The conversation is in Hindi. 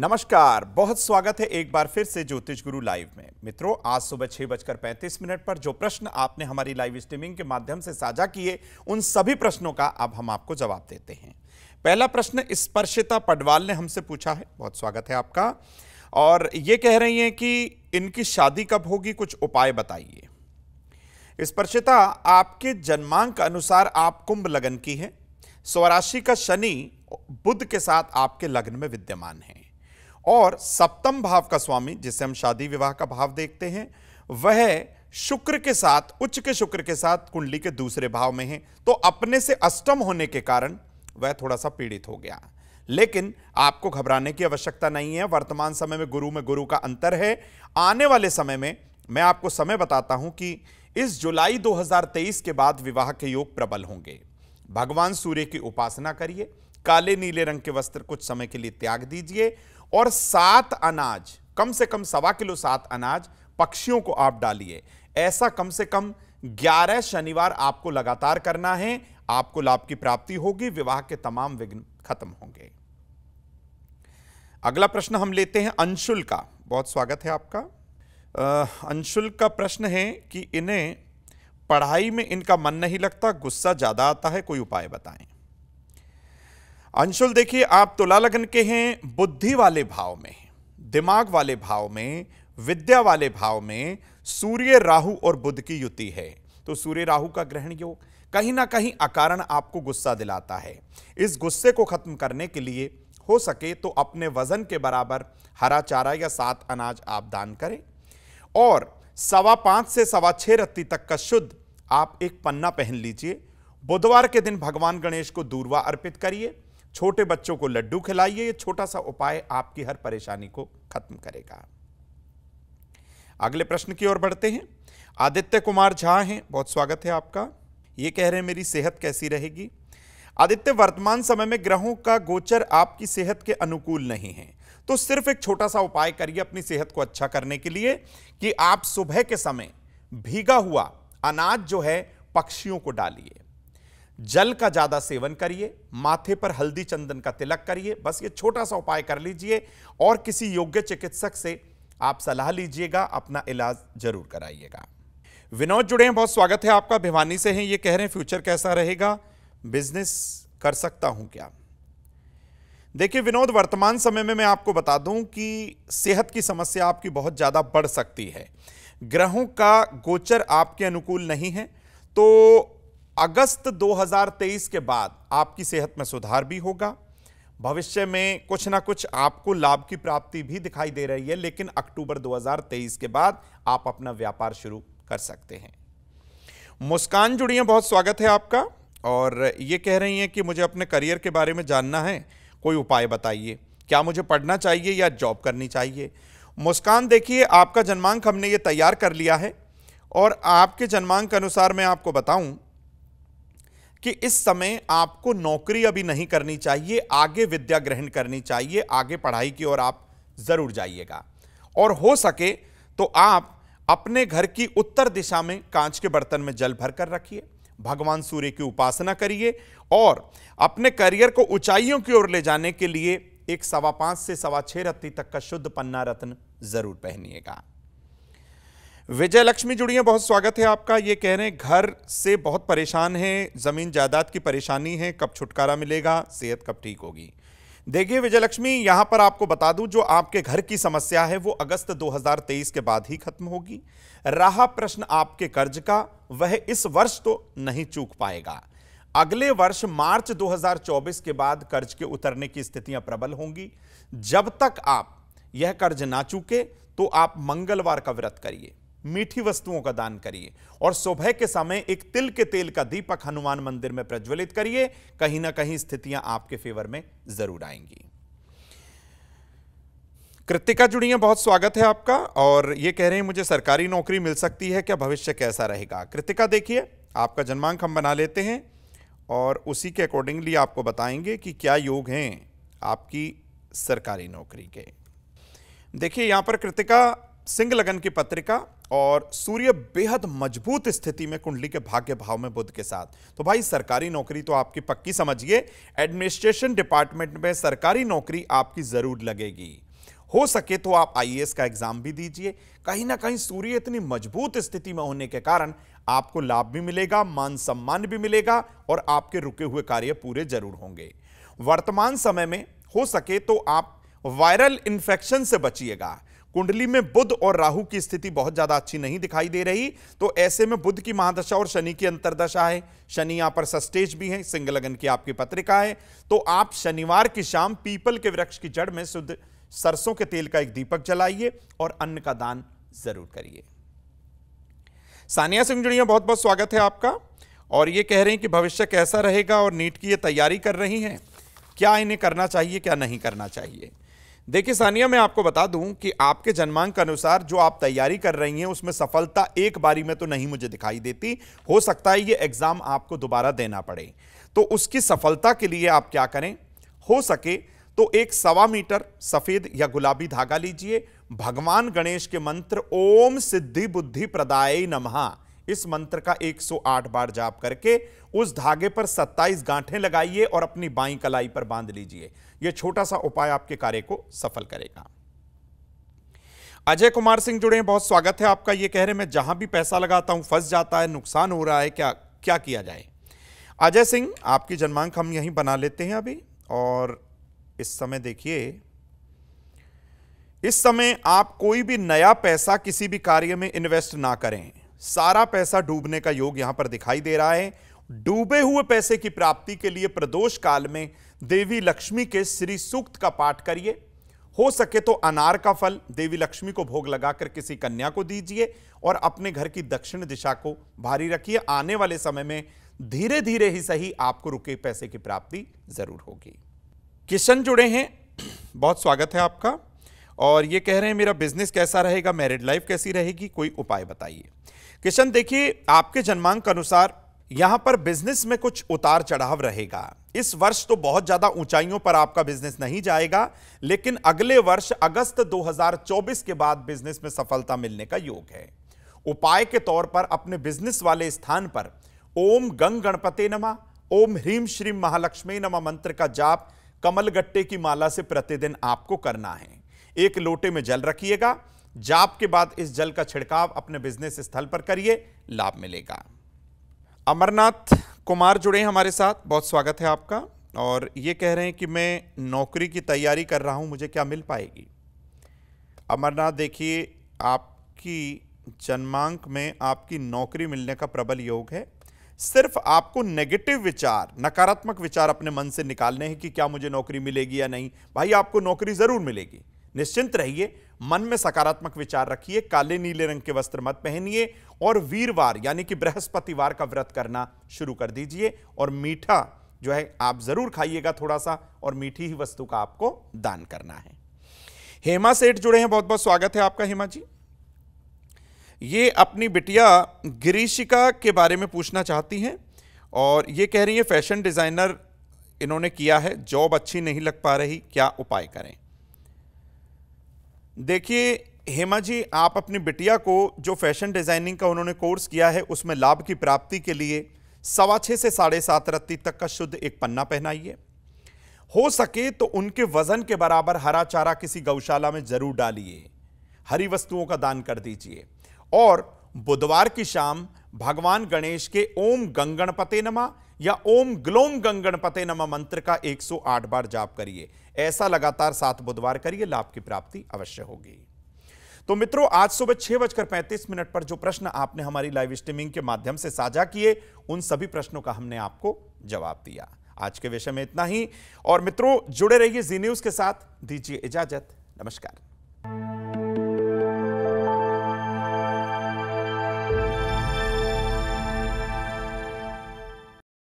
नमस्कार, बहुत स्वागत है एक बार फिर से ज्योतिष गुरु लाइव में। मित्रों, आज सुबह छह बजकर पैंतीस मिनट पर जो प्रश्न आपने हमारी लाइव स्ट्रीमिंग के माध्यम से साझा किए, उन सभी प्रश्नों का अब हम आपको जवाब देते हैं। पहला प्रश्न, स्पर्शिता पडवाल ने हमसे पूछा है। बहुत स्वागत है आपका। और ये कह रही हैं कि इनकी शादी कब होगी, कुछ उपाय बताइए। स्पर्शिता, आपके जन्मांक अनुसार आप कुंभ लगन की है। स्वराशि का शनि बुद्ध के साथ आपके लग्न में विद्यमान है। और सप्तम भाव का स्वामी, जिसे हम शादी विवाह का भाव देखते हैं, वह शुक्र के साथ, उच्च के शुक्र के साथ कुंडली के दूसरे भाव में है। तो अपने से अष्टम होने के कारण वह थोड़ा सा पीड़ित हो गया। लेकिन आपको घबराने की आवश्यकता नहीं है। वर्तमान समय में गुरु में गुरु का अंतर है। आने वाले समय में मैं आपको समय बताता हूँ कि इस जुलाई 2023 के बाद विवाह के योग प्रबल होंगे। भगवान सूर्य की उपासना करिए। काले नीले रंग के वस्त्र कुछ समय के लिए त्याग दीजिए। और सात अनाज, कम से कम सवा किलो सात अनाज पक्षियों को आप डालिए। ऐसा कम से कम ग्यारह शनिवार आपको लगातार करना है। आपको लाभ की प्राप्ति होगी। विवाह के तमाम विघ्न खत्म होंगे। अगला प्रश्न हम लेते हैं अंशुल का। बहुत स्वागत है आपका। अंशुल का प्रश्न है कि इन्हें पढ़ाई में इनका मन नहीं लगता, गुस्सा ज़्यादा आता है। कोई उपाय बताएँ। अंशुल, देखिए, आप तुला लगन के हैं, बुद्धि वाले भाव में दिमाग वाले भाव में, विद्या वाले भाव में सूर्य, राहु और बुद्ध की युति है। तो सूर्य, राहु का ग्रहण योग कहीं ना कहीं अकारण आपको गुस्सा दिलाता है। इस गुस्से को खत्म करने के लिए हो सके तो अपने वज़न के बराबर हरा चारा या सात अनाज आप दान करें। और सवा पाँच से सवा छह रत्ती तक का शुद्ध आप एक पन्ना पहन लीजिए। बुधवार के दिन भगवान गणेश को दूरवा अर्पित करिए। छोटे बच्चों को लड्डू खिलाइए, ये छोटा सा उपाय आपकी हर परेशानी को खत्म करेगा। अगले प्रश्न की ओर बढ़ते हैं। आदित्य कुमार झा हैं, बहुत स्वागत है आपका। ये कह रहे हैं, मेरी सेहत कैसी रहेगी? आदित्य, वर्तमान समय में ग्रहों का गोचर आपकी सेहत के अनुकूल नहीं है तो सिर्फ़ एक छोटा सा उपाय करिए अपनी सेहत को अच्छा करने के लिए कि आप सुबह के समय भीगा हुआ अनाज जो है, पक्षियों को डालिए। जल का ज़्यादा सेवन करिए, माथे पर हल्दी चंदन का तिलक करिए, बस ये छोटा सा उपाय कर लीजिए और किसी योग्य चिकित्सक से आप सलाह लीजिएगा, अपना इलाज ज़रूर कराइएगा। विनोद जुड़े हैं, बहुत स्वागत है आपका, भिवानी से हैं, ये कह रहे हैं, फ्यूचर कैसा रहेगा? बिज़नेस कर सकता हूँ क्या? देखिए विनोद, वर्तमान समय में मैं आपको बता दूँ कि सेहत की समस्या आपकी बहुत ज़्यादा बढ़ सकती है। ग्रहों का गोचर आपके अनुकूल नहीं है तो अगस्त 2023 के बाद आपकी सेहत में सुधार भी होगा। भविष्य में कुछ ना कुछ आपको लाभ की प्राप्ति भी दिखाई दे रही है, लेकिन अक्टूबर 2023 के बाद आप अपना व्यापार शुरू कर सकते हैं। मुस्कान जुड़ी है बहुत स्वागत है आपका। और ये कह रही हैं कि मुझे अपने करियर के बारे में जानना है। कोई उपाय बताइए। क्या मुझे पढ़ना चाहिए या जॉब करनी चाहिए? मुस्कान, देखिए, आपका जन्मांक हमने ये तैयार कर लिया है। और आपके जन्मांक अनुसार मैं आपको बताऊँ कि इस समय आपको नौकरी अभी नहीं करनी चाहिए, आगे विद्या ग्रहण करनी चाहिए, आगे पढ़ाई की ओर आप ज़रूर जाइएगा। और हो सके तो आप अपने घर की उत्तर दिशा में कांच के बर्तन में जल भर कर रखिए, भगवान सूर्य की उपासना करिए और अपने करियर को ऊंचाइयों की ओर ले जाने के लिए एक सवा पाँच से सवा छह रत्ती तक का शुद्ध पन्ना रत्न ज़रूर पहनिएगा। विजय लक्ष्मी जुड़ी है बहुत स्वागत है आपका। ये कह रहे हैं, घर से बहुत परेशान है, ज़मीन जायदाद की परेशानी है, कब छुटकारा मिलेगा, सेहत कब ठीक होगी? देखिए विजय लक्ष्मी यहाँ पर आपको बता दूँ, जो आपके घर की समस्या है, वो अगस्त 2023 के बाद ही खत्म होगी। रहा प्रश्न आपके कर्ज का, वह इस वर्ष तो नहीं चूक पाएगा। अगले वर्ष मार्च 2024 के बाद कर्ज के उतरने की स्थितियाँ प्रबल होंगी। जब तक आप यह कर्ज ना चूके तो आप मंगलवार का व्रत करिए। मीठी वस्तुओं का दान करिए और सुबह के समय एक तिल के तेल का दीपक हनुमान मंदिर में प्रज्वलित करिए। कहीं ना कहीं स्थितियाँ आपके फेवर में ज़रूर आएँगी। कृतिका जुड़ी है बहुत स्वागत है आपका। और ये कह रहे हैं, मुझे सरकारी नौकरी मिल सकती है, क्या भविष्य कैसा रहेगा? कृतिका देखिए, आपका जन्मांक हम बना लेते हैं और उसी के अकॉर्डिंगली आपको बताएँगे कि क्या योग हैं आपकी सरकारी नौकरी के। देखिए, यहाँ पर कृतिका सिंह लगन की पत्रिका और सूर्य बेहद मज़बूत स्थिति में कुंडली के भाग्य भाव में बुद्ध के साथ। तो भाई, सरकारी नौकरी तो आपकी पक्की समझिए, एडमिनिस्ट्रेशन डिपार्टमेंट में सरकारी नौकरी आपकी ज़रूर लगेगी। हो सके तो आप आईएएस का एग्ज़ाम भी दीजिए। कहीं ना कहीं सूर्य इतनी मज़बूत स्थिति में होने के कारण आपको लाभ भी मिलेगा, मान सम्मान भी मिलेगा और आपके रुके हुए कार्य पूरे ज़रूर होंगे। वर्तमान समय में हो सके तो आप वायरल इंफेक्शन से बचिएगा। कुंडली में बुध और राहु की स्थिति बहुत ज़्यादा अच्छी नहीं दिखाई दे रही तो ऐसे में बुध की महादशा और शनि की अंतरदशा है। शनि यहाँ पर सस्टेज भी है सिंह लगन की आपकी पत्रिका है। तो आप शनिवार की शाम पीपल के वृक्ष की जड़ में शुद्ध सरसों के तेल का एक दीपक जलाइए और अन्न का दान ज़रूर करिए। सानिया सिंह जुड़िया, बहुत बहुत स्वागत है आपका। और ये कह रहे हैं कि भविष्य कैसा रहेगा और नीट की ये तैयारी कर रही हैं। क्या इन्हें करना चाहिए, क्या नहीं करना चाहिए? देखिए, सानिया, मैं आपको बता दूँ कि आपके जन्मांक के अनुसार जो आप तैयारी कर रही हैं, उसमें सफलता एक बारी में तो नहीं मुझे दिखाई देती। हो सकता है ये एग्ज़ाम आपको दोबारा देना पड़े। तो उसकी सफलता के लिए आप क्या करें? हो सके तो एक सवा मीटर सफ़ेद या गुलाबी धागा लीजिए। भगवान गणेश के मंत्र, ओम सिद्धि बुद्धि प्रदाय नमः। इस मंत्र का 108 बार जाप करके उस धागे पर 27 गांठें लगाइए और अपनी बाई कलाई पर बाँध लीजिए। यह छोटा सा उपाय आपके कार्य को सफल करेगा। अजय कुमार सिंह जुड़े हैं, बहुत स्वागत है आपका। ये कह रहे मैं जहाँ भी पैसा लगाता हूँ, फंस जाता है, नुकसान हो रहा है, क्या क्या किया जाए? अजय सिंह, आपकी जन्मांक हम यहीं बना लेते हैं अभी, और इस समय देखिए, इस समय आप कोई भी नया पैसा किसी भी कार्य में इन्वेस्ट ना करें। सारा पैसा डूबने का योग यहाँ पर दिखाई दे रहा है। डूबे हुए पैसे की प्राप्ति के लिए प्रदोष काल में देवी लक्ष्मी के श्री सूक्त का पाठ करिए। हो सके तो अनार का फल, देवी लक्ष्मी को भोग लगाकर किसी कन्या को दीजिए और अपने घर की दक्षिण दिशा को भारी रखिए। आने वाले समय में धीरे धीरे ही सही आपको रुके पैसे की प्राप्ति ज़रूर होगी। किशन जुड़े हैं। बहुत स्वागत है आपका। और ये कह रहे हैं, मेरा बिज़नेस कैसा रहेगा? मैरिड लाइफ कैसी रहेगी? कोई उपाय बताइए। किशन, देखिए, आपके जन्मांक के अनुसार यहाँ पर बिज़नेस में कुछ उतार चढ़ाव रहेगा। इस वर्ष तो बहुत ज़्यादा ऊंचाइयों पर आपका बिज़नेस नहीं जाएगा, लेकिन अगले वर्ष अगस्त 2024 के बाद बिज़नेस में सफलता मिलने का योग है। उपाय के तौर पर अपने बिज़नेस वाले स्थान पर ओम गंग गणपते नमा, ओम ह्रीम श्रीम महालक्ष्मी नमा मंत्र का जाप कमल गट्टे की माला से प्रतिदिन आपको करना है। एक लोटे में जल रखिएगा जाप के बाद इस जल का छिड़काव अपने बिज़नेस स्थल पर करिए, लाभ मिलेगा। अमरनाथ कुमार जुड़े हैं हमारे साथ, बहुत स्वागत है आपका। और ये कह रहे हैं कि मैं नौकरी की तैयारी कर रहा हूँ, मुझे क्या मिल पाएगी? अमरनाथ, देखिए, आपकी जन्मांक में आपकी नौकरी मिलने का प्रबल योग है। सिर्फ़ आपको नेगेटिव विचार, नकारात्मक विचार अपने मन से निकालने हैं कि क्या मुझे नौकरी मिलेगी या नहीं। भाई, आपको नौकरी ज़रूर मिलेगी। निश्चिंत रहिए, मन में सकारात्मक विचार रखिए, काले नीले रंग के वस्त्र मत पहनिए और वीरवार यानी कि बृहस्पतिवार का व्रत करना शुरू कर दीजिए और मीठा जो है, आप ज़रूर खाइएगा थोड़ा सा और मीठी ही वस्तु का आपको दान करना है। हेमा सेठ जुड़े हैं बहुत बहुत स्वागत है आपका हेमा जी। ये अपनी बिटिया गिरीशिका के बारे में पूछना चाहती हैं और ये कह रही है, फ़ैशन डिज़ाइनर इन्होंने किया है, जॉब अच्छी नहीं लग पा रही, क्या उपाय करें? देखिए हेमा जी आप अपनी बिटिया को जो फ़ैशन डिज़ाइनिंग का उन्होंने कोर्स किया है, उसमें लाभ की प्राप्ति के लिए सवा छः से साढ़े सात रत्ती तक का शुद्ध एक पन्ना पहनाइए। हो सके तो उनके वज़न के बराबर हरा चारा किसी गौशाला में ज़रूर डालिए। हरी वस्तुओं का दान कर दीजिए। और बुधवार की शाम भगवान गणेश के ओम गंगणपते नमा या ओम ग्लोम गंगणपते नम मंत्र का 108 बार जाप करिए। ऐसा लगातार सात बुधवार करिए, लाभ की प्राप्ति अवश्य होगी। तो मित्रों, आज सुबह छह बजकर पैंतीस मिनट पर जो प्रश्न आपने हमारी लाइव स्ट्रीमिंग के माध्यम से साझा किए, उन सभी प्रश्नों का हमने आपको जवाब दिया। आज के विषय में इतना ही। और मित्रों, जुड़े रहिए जी न्यूज़ के साथ। दीजिए इजाज़त। नमस्कार।